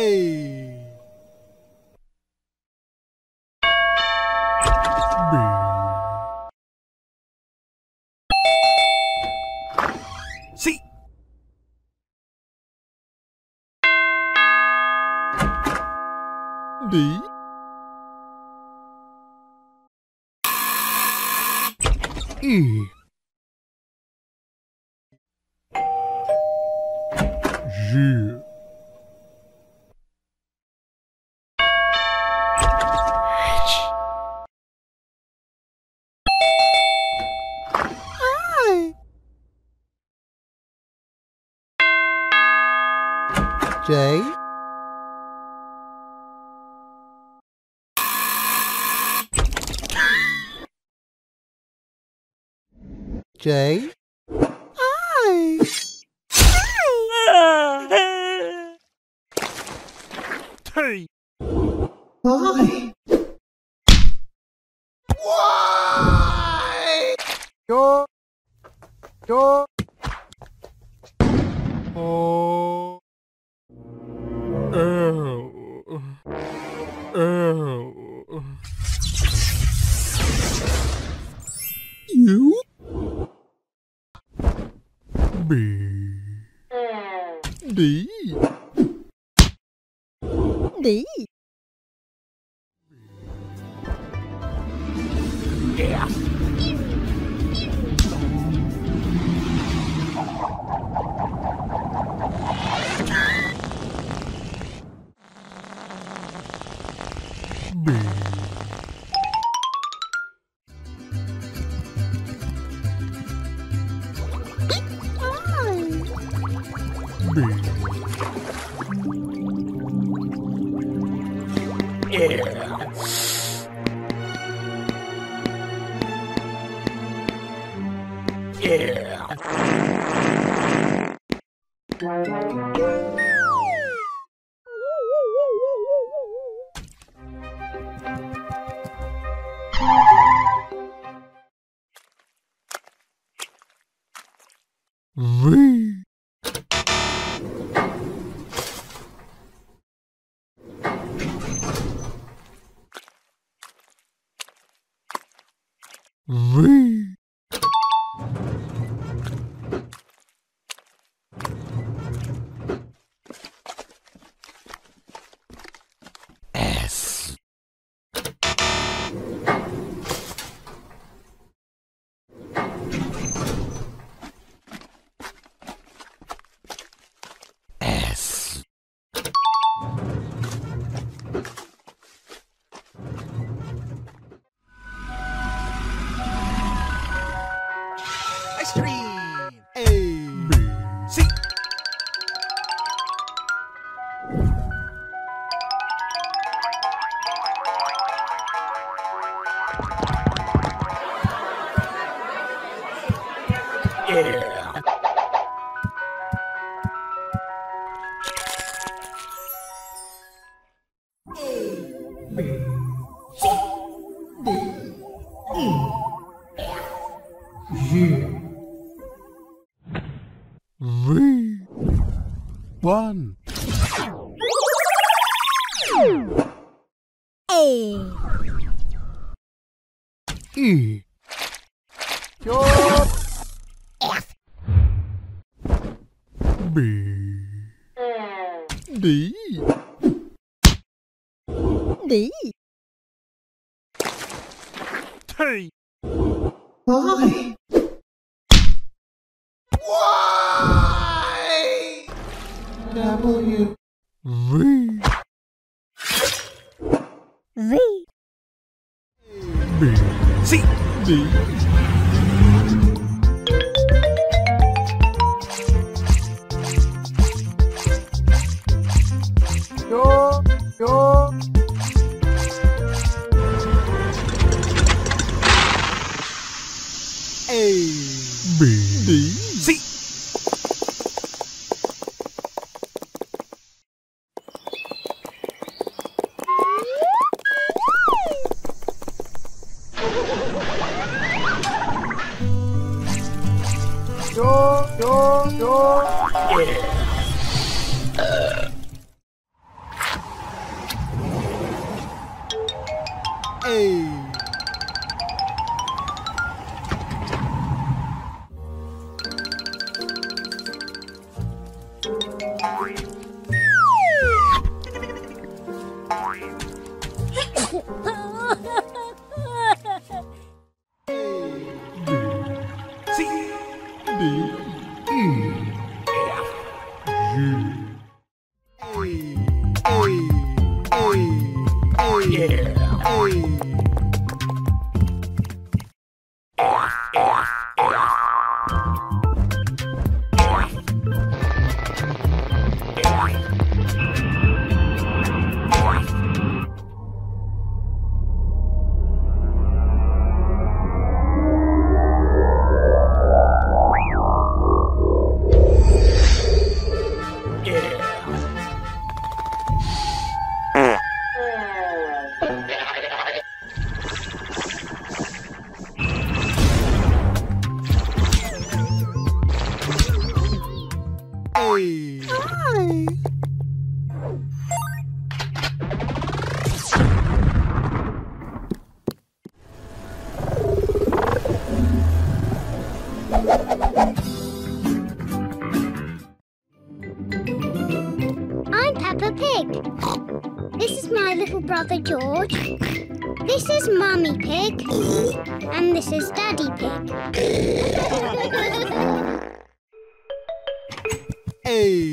A. J. I. T. Why? Why? Yo. Yo. Oh. D. D. V. One. A. E. Yo. B. D. D. ¡No! Is Daddy Pig. A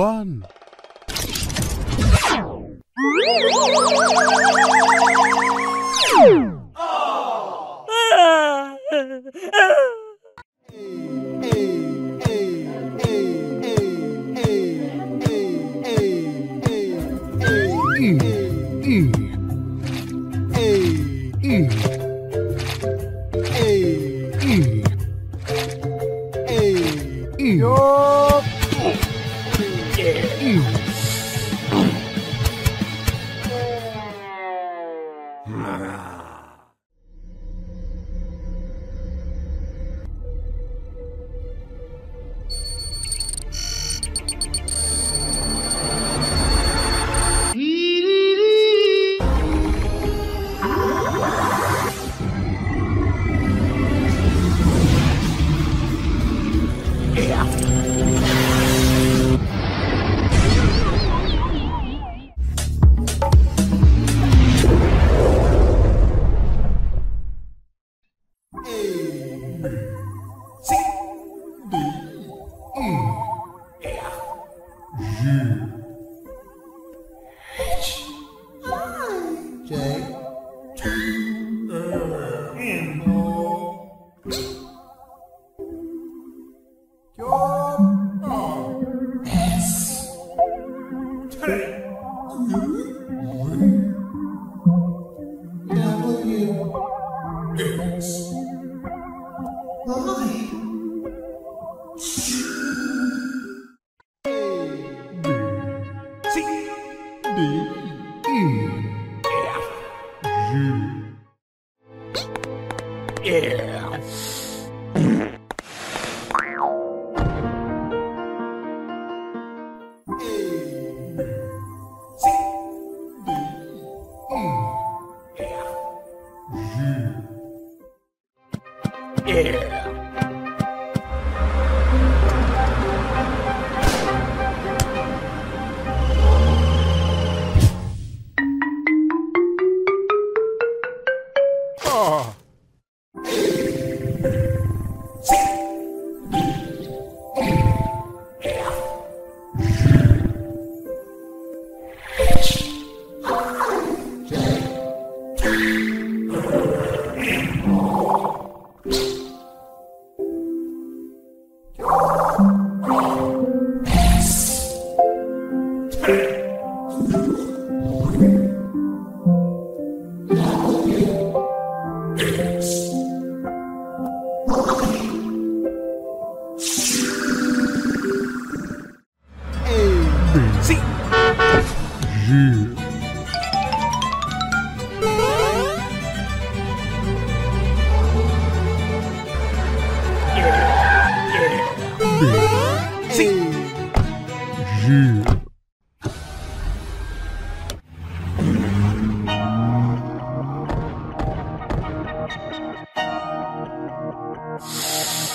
One. Peraí.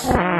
Yeah.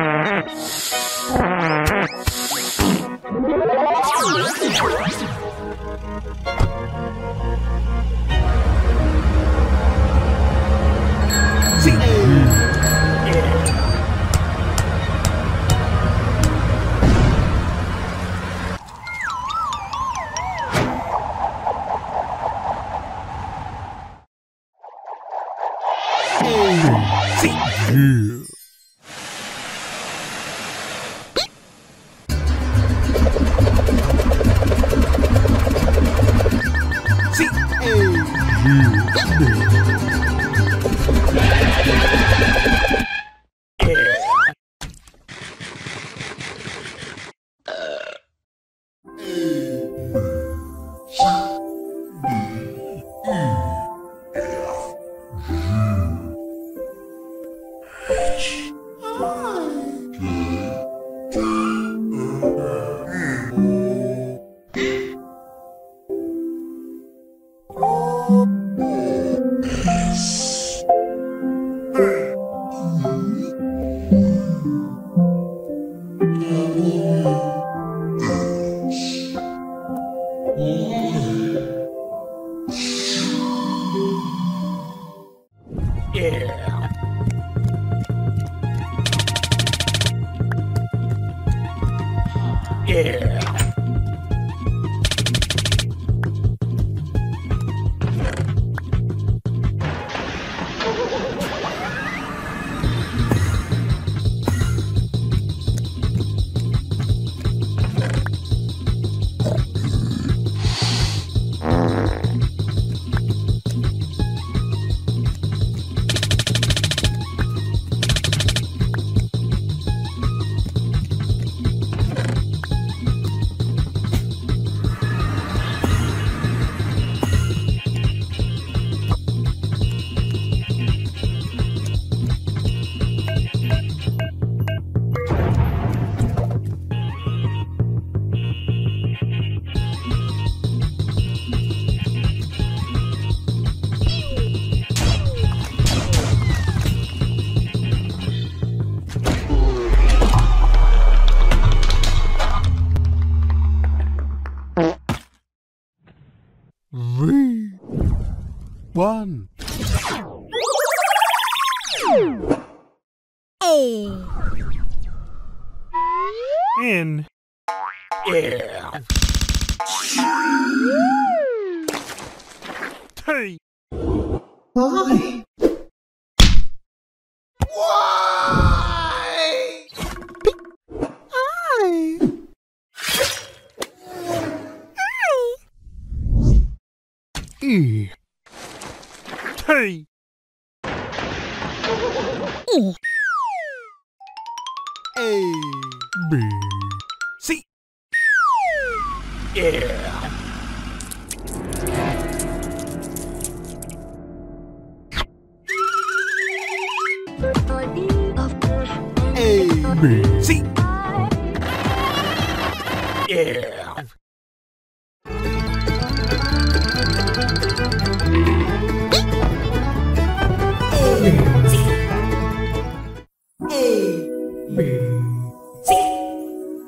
Why?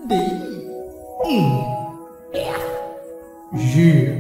D, I, J.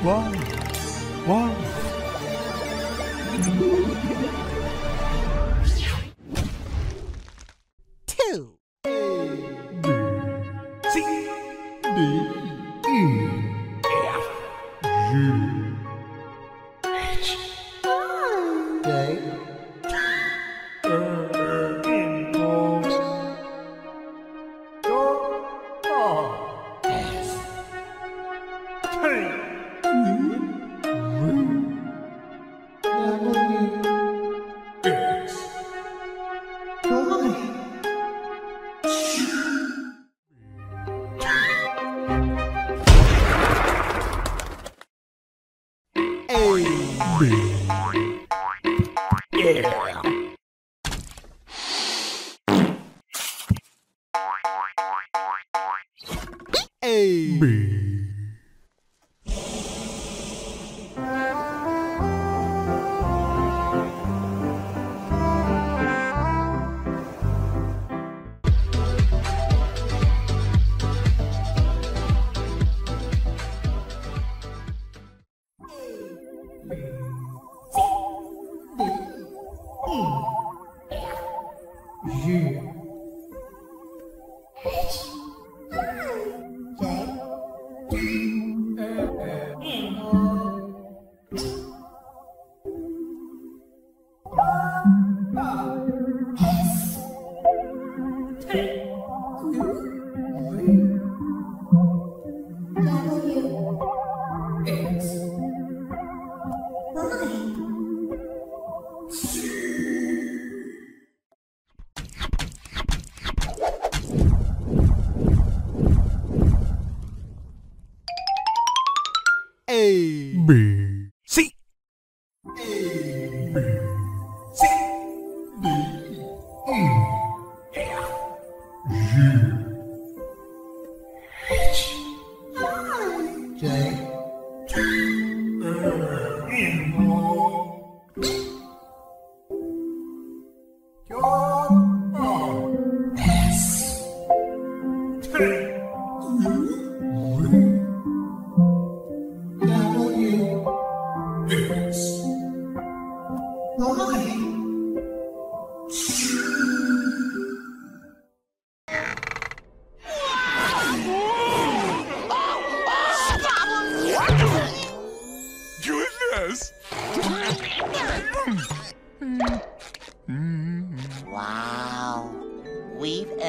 Wow. Wow. Bye.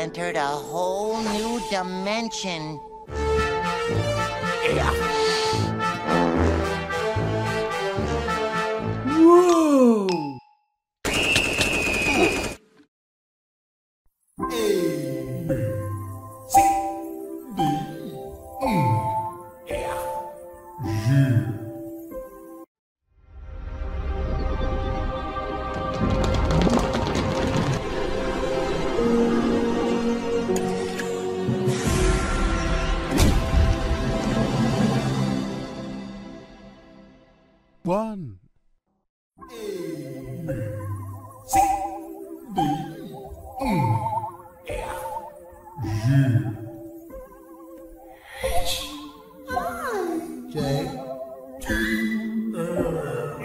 entered a whole new dimension.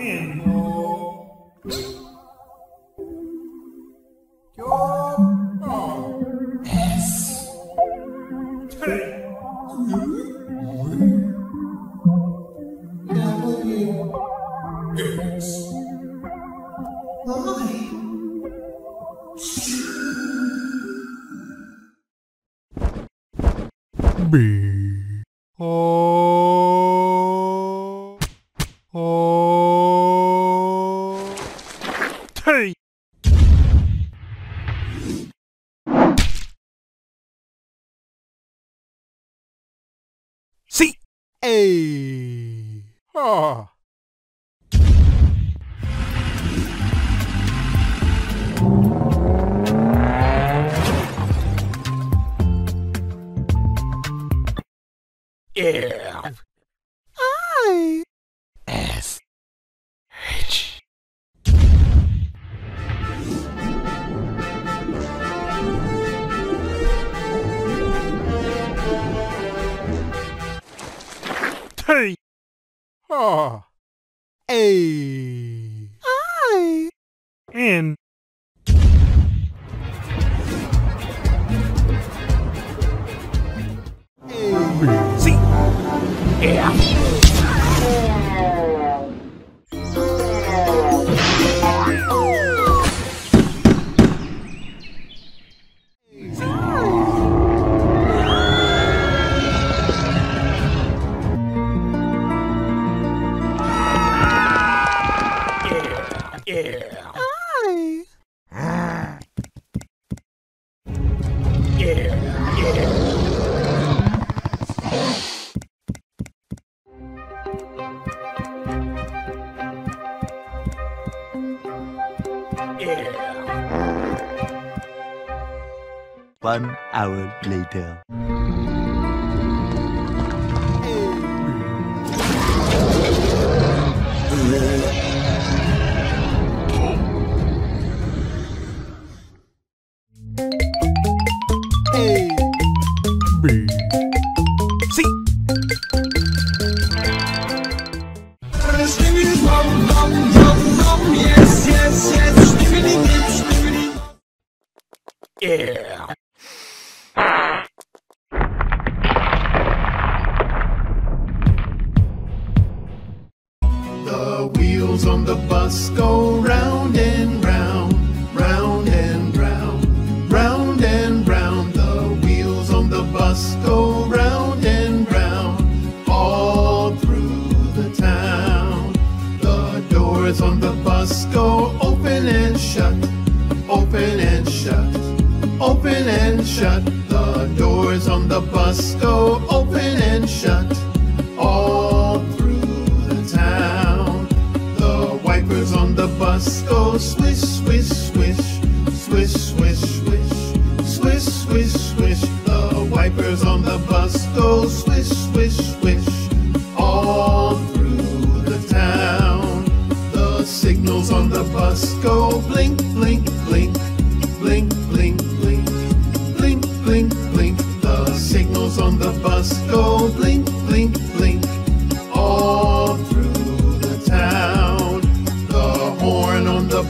wind. L I S H. T R A I N Yeah. One hour later.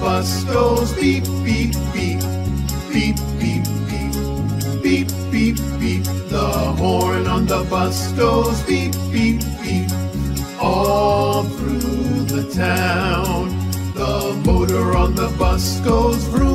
bus goes beep, beep, beep, beep, beep, beep, beep, beep, beep. The horn on the bus goes beep, beep, beep, all through the town. The motor on the bus goes vroom